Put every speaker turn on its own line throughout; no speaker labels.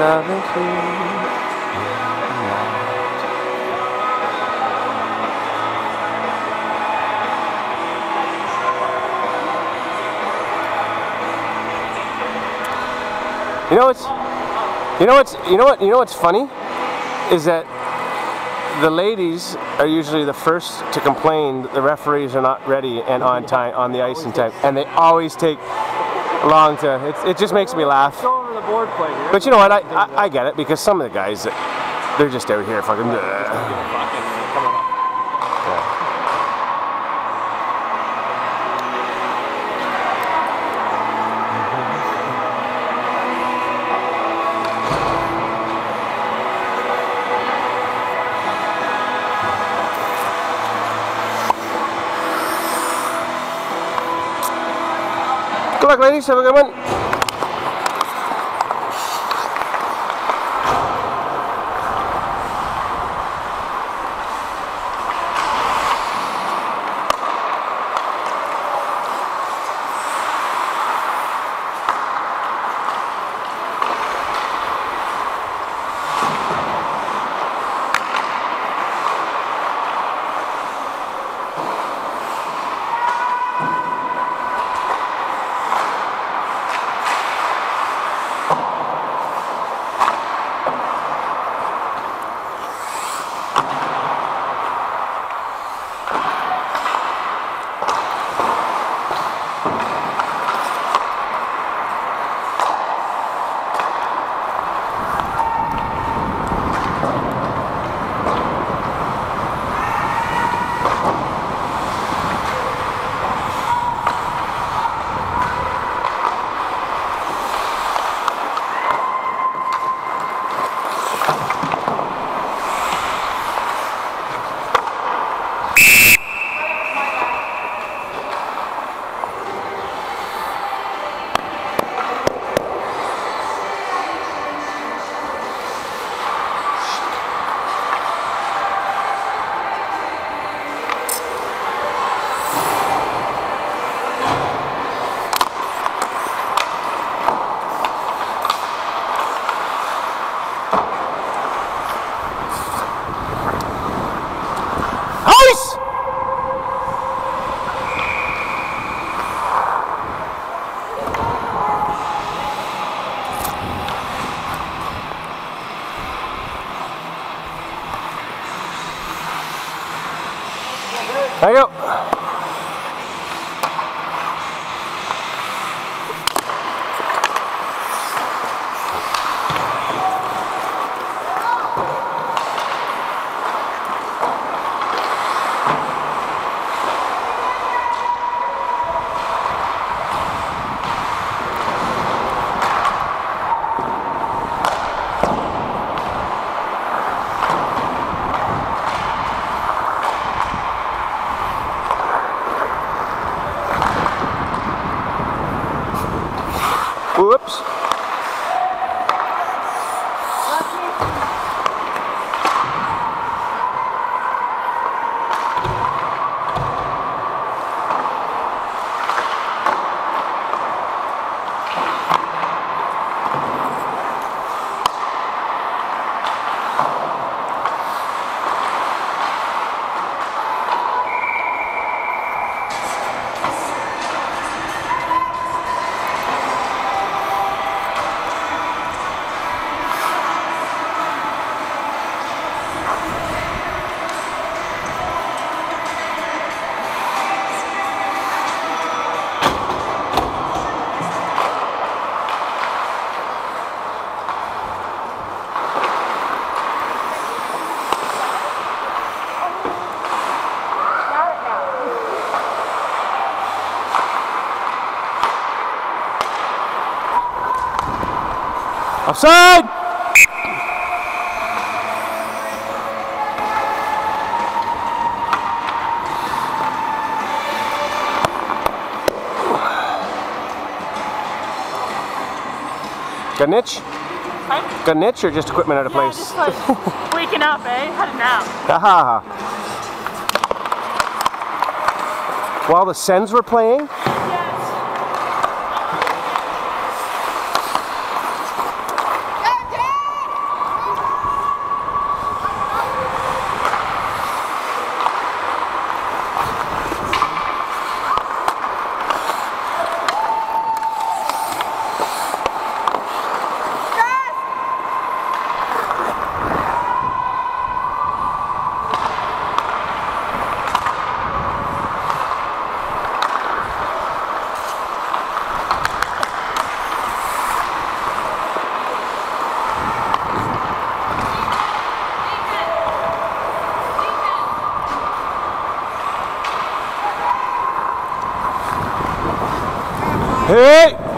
loving too. You know what's, you know what's, you know what, you know what's funny, is that the ladies are usually the first to complain that the referees are not ready and on time on the ice in time, and they always take long to. It, it just makes me laugh.
Go over the board play.
But you know what? I, I, I get it because some of the guys, they're just out here fucking. Good luck, ladies. Have a good one. There you go. Whoops. An itch?
Huh?
Got an itch or just equipment out of
Yeah,
place?
just like waking up, eh? Had a nap.
Aha! While the Sens were playing? Hey!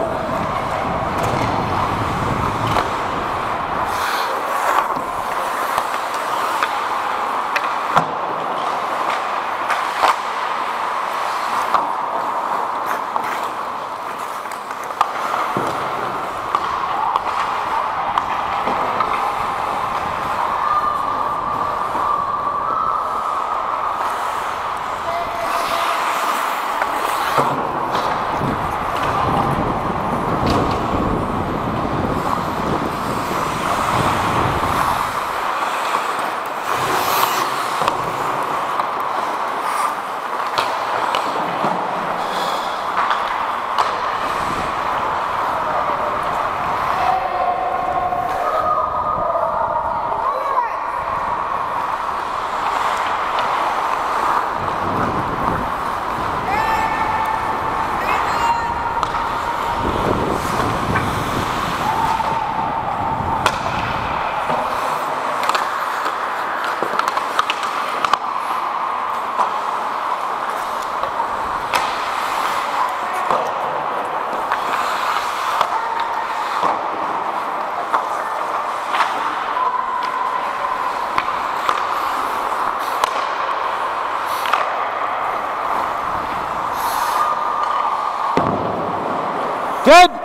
Good.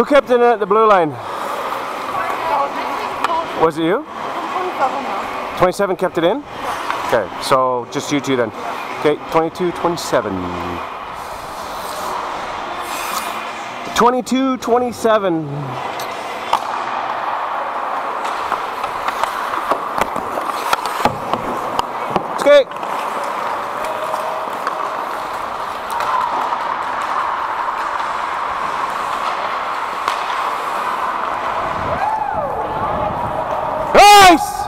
Who kept it in at the blue line? Was it you? 27 kept it in? Okay, so just you two then. Okay, 22, 27. 22, 27. Okay. Nice!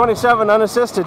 27 unassisted.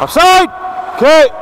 Offside! Okay.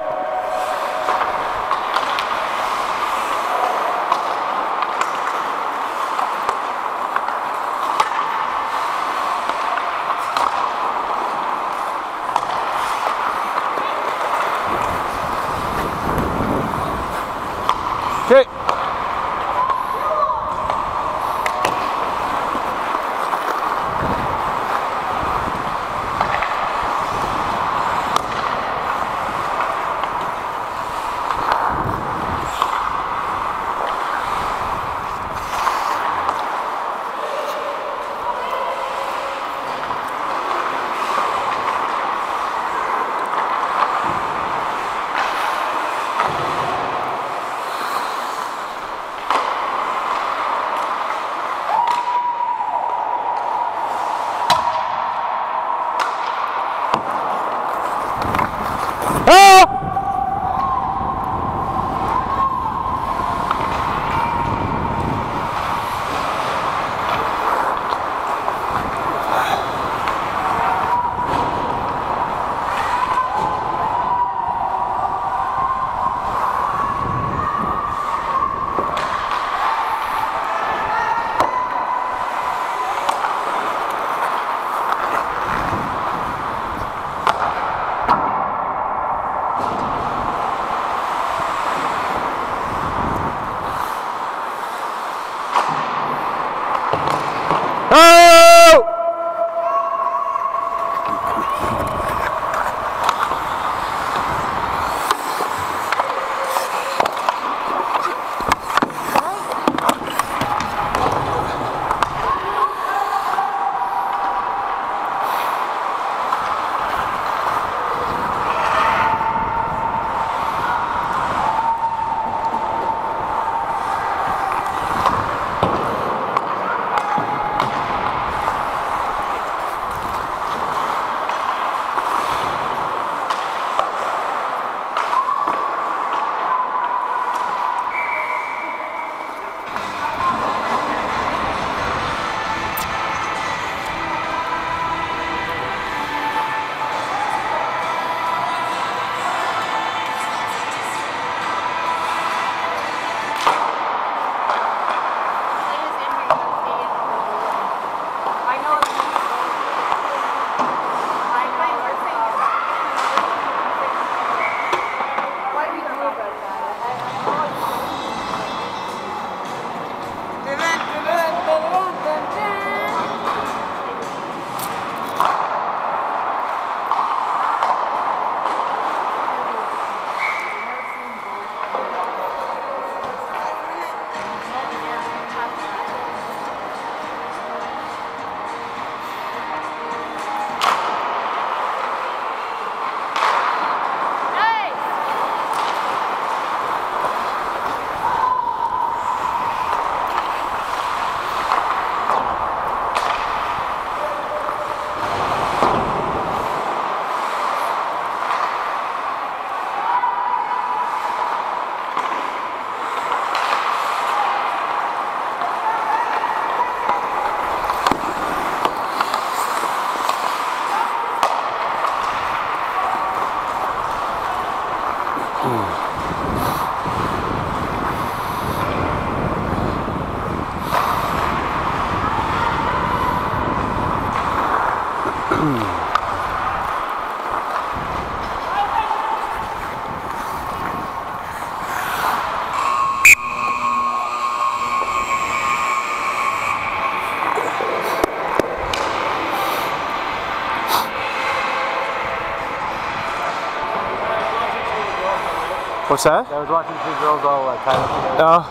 What's that?
I was watching two girls all like kind of together.
Oh.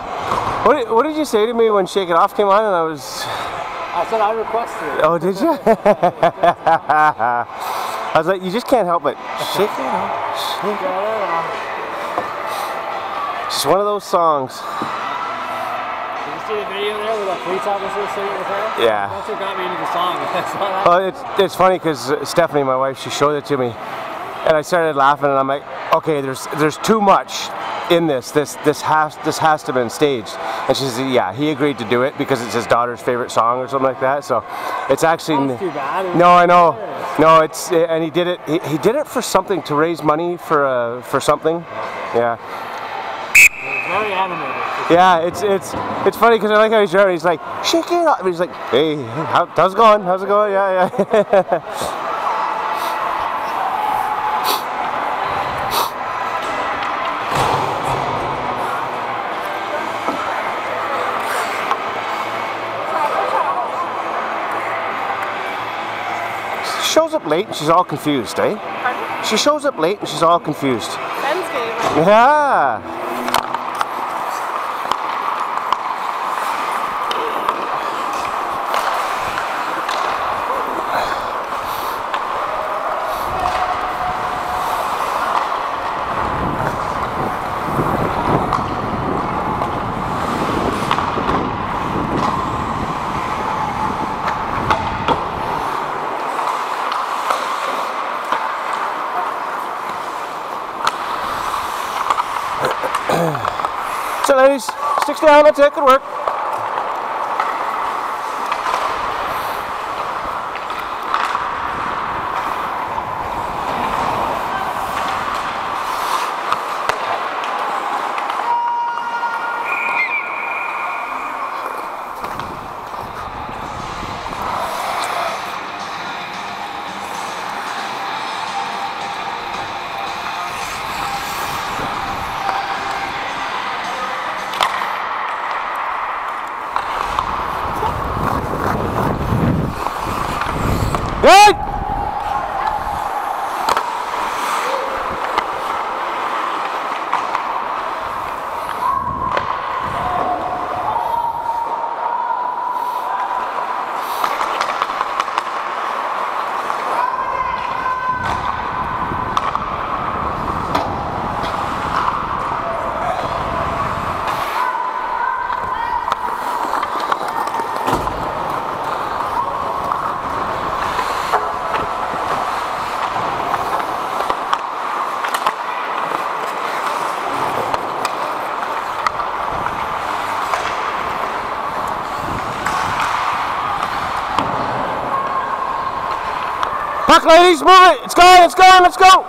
What did, what did you say to me when Shake It Off came on and I was...
I said I requested it.
Oh, did you? I was like, you just can't help it. Shake It Off. Shake it
off.
It's just one of those songs.
Did you see the video there with that police officer singing with her?
Yeah.
That's what got me into the song. I saw that.
Well, it's, it's funny because Stephanie, my wife, she showed it to me. And I started laughing and I'm like, okay, there's there's too much in this. This this has this has to have been staged. And she said, yeah, he agreed to do it because it's his daughter's favorite song or something like that. So it's actually
That's too bad.
No, I know. No, it's and he did it. He, he did it for something to raise money for uh, for something. Yeah,
very animated.
yeah. It's it's it's funny because I like how he's driving. He's like, shake it up. He's like, hey, how, how's it going? How's it going? Yeah, yeah. late and she's all confused, eh?
Pardon?
She shows up late and she's all confused. Yeah. So ladies, down, that's it, good work. Hey! Ladies, move it! It's going, it's going, let's go!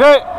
셋!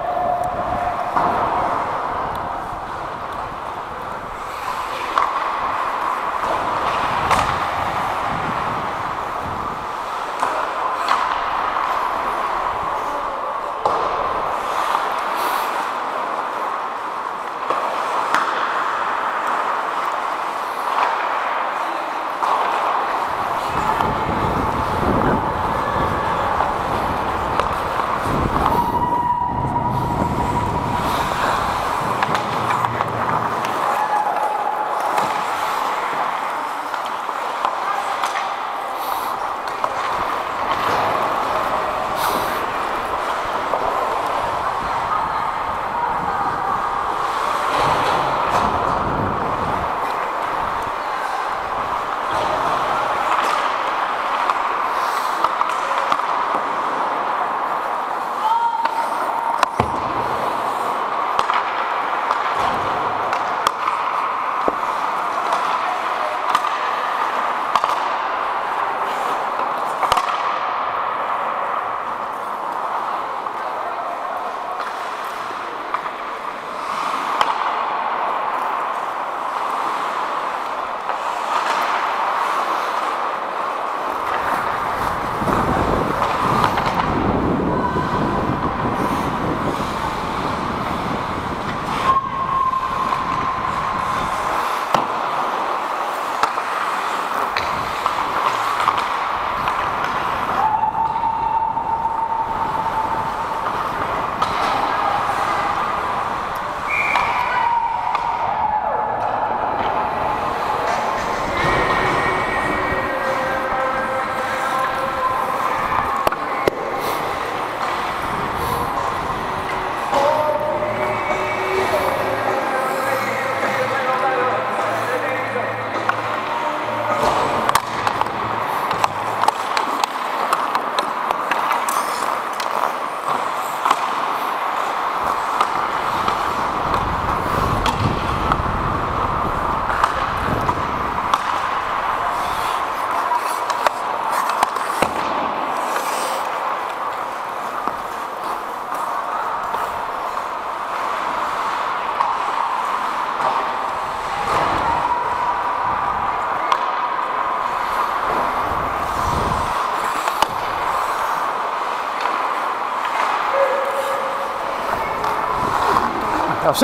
It's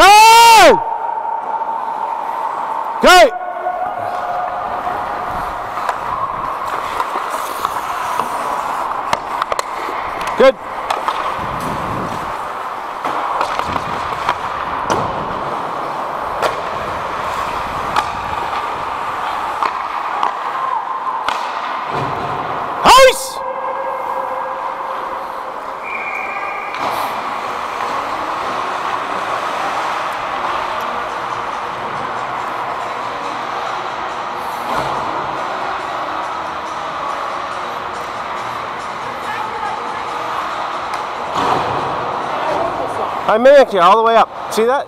great. Good. I mimicked you all the way up. See that?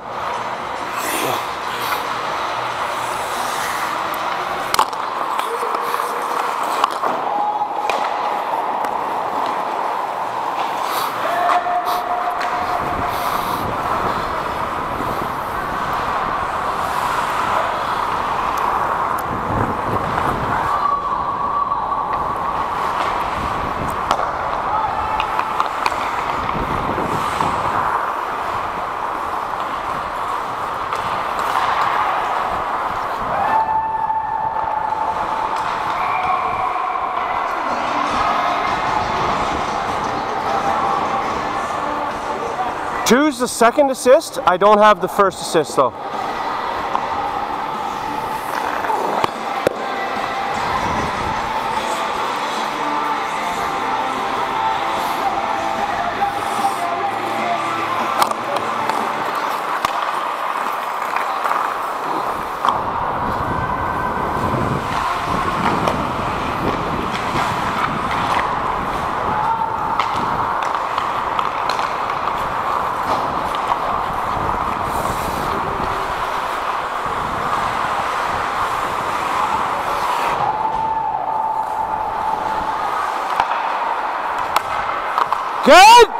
Two's the second assist. I don't have the first assist though. Good.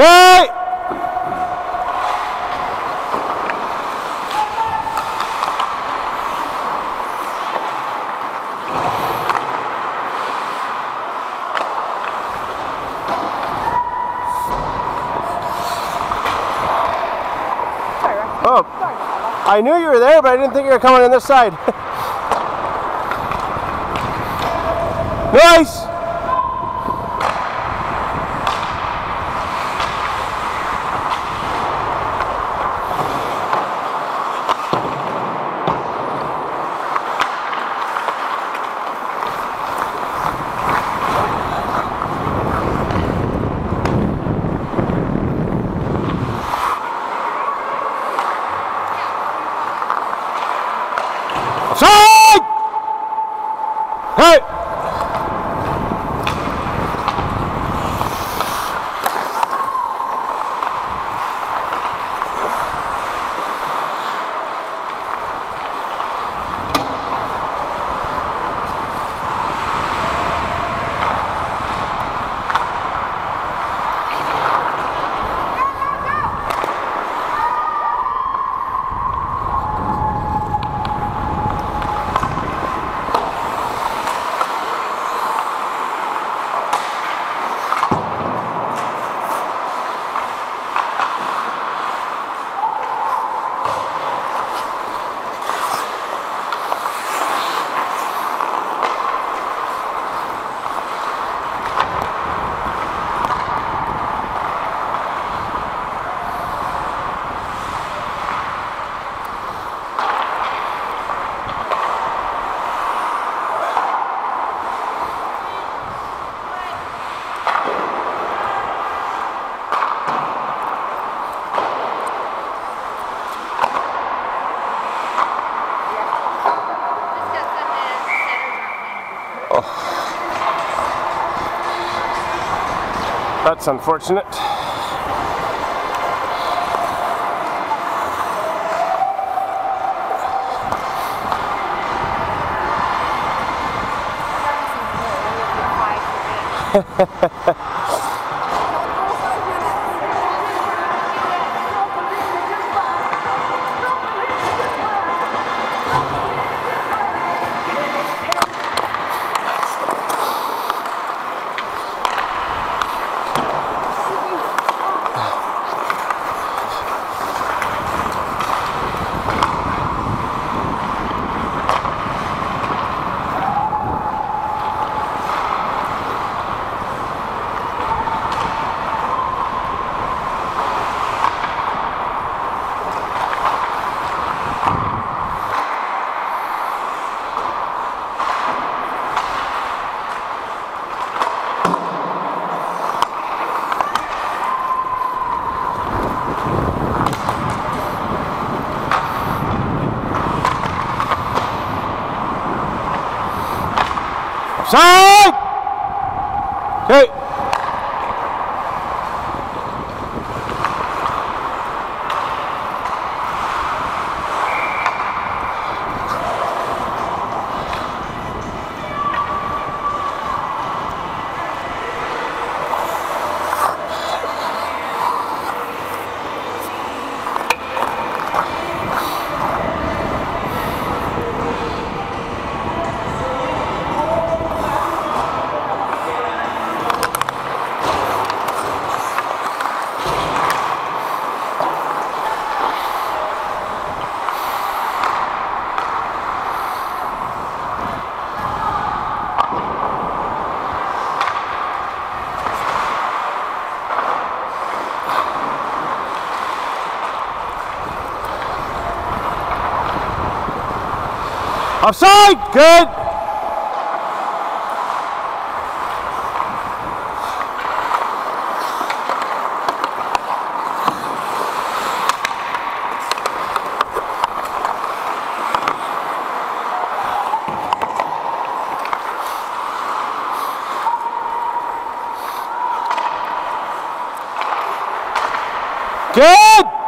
Yay! Oh, I knew you were there, but I didn't think you were coming on this side. nice! That's unfortunate. Side! Okay. Offside! Good! Good!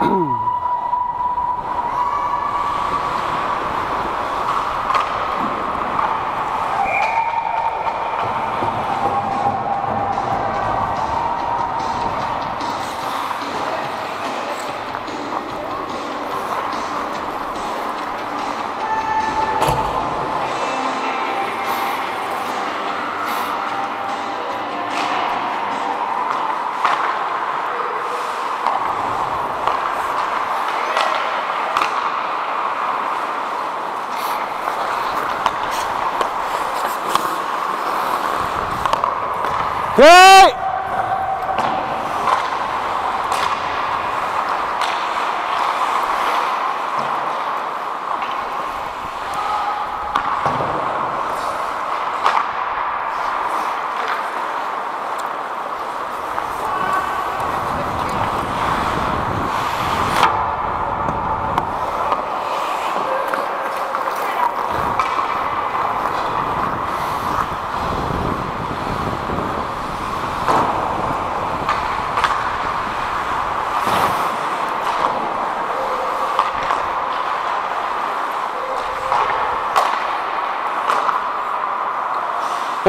Nope. Whoa!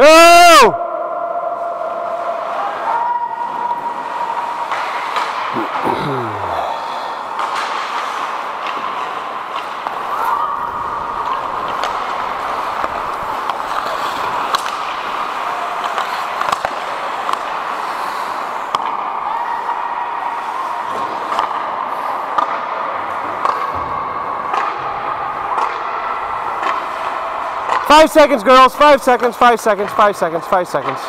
Okay. Go! Five seconds, girls. Five seconds, five seconds, five seconds, five seconds.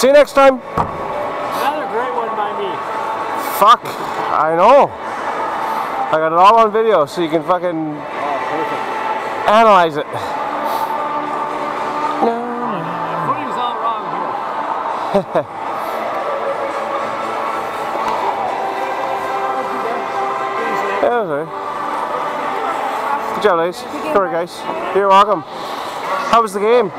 See you next time.
Another great one by me.
Fuck. I know. I got it all on video so you can fucking
Oh,
analyze it. No.
Footing's all wrong here.
Yeah, that's all right. Good job, ladies. Sorry, guys. You're welcome. How was the game?